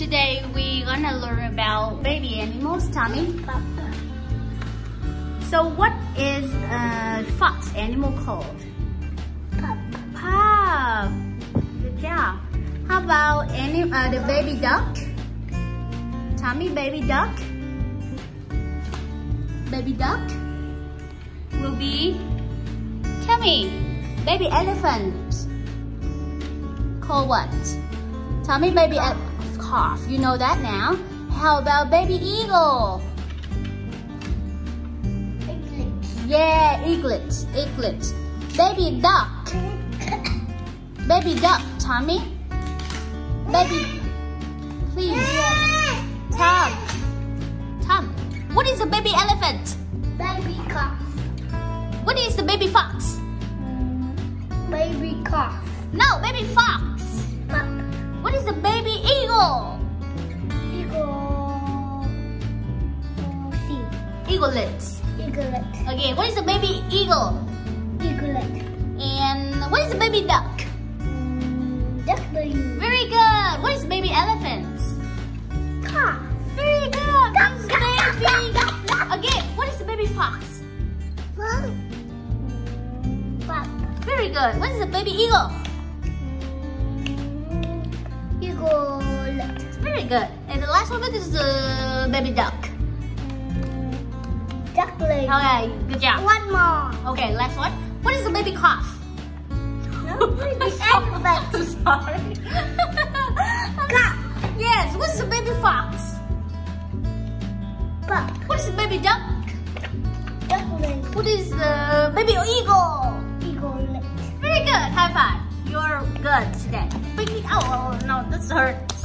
Today we're gonna learn about baby animals, Tommy. Papa. So what is a fox animal called? Papa. Pup. Good job. How about any uh, the baby duck? Tommy, baby duck. Baby duck will be Tommy. Baby elephant. Called what? Tommy, baby e- calf. You know that now. How about baby eagle? Piglet. Yeah, eaglet, eaglet. Baby duck. Baby duck, Tommy. Baby, please. Tom. Tom. What is a baby elephant? Baby calf. What is the baby fox? Baby calf. No, baby fox. What is the baby eagle? Eagle. See. Eaglet. Eaglet. Okay, what is the baby eagle? Eaglet. And what is the baby duck? Mm, Duckling. Very good. What is the baby elephant? Calf. Very good. What is the baby? Again, what is the baby fox? Mm, Papa. Very good. What is the baby eagle? Very good. And the last one is the baby duck. Duckling. Okay, good job. One more. Okay, last one. What is the baby calf? The elephant. Sorry. Calf. yes, what is the baby fox? Papa. What is the baby duck? Duckling. What is the baby eagle? Eaglet. Very good. High five. You're good today. Oh, oh, no, this hurts.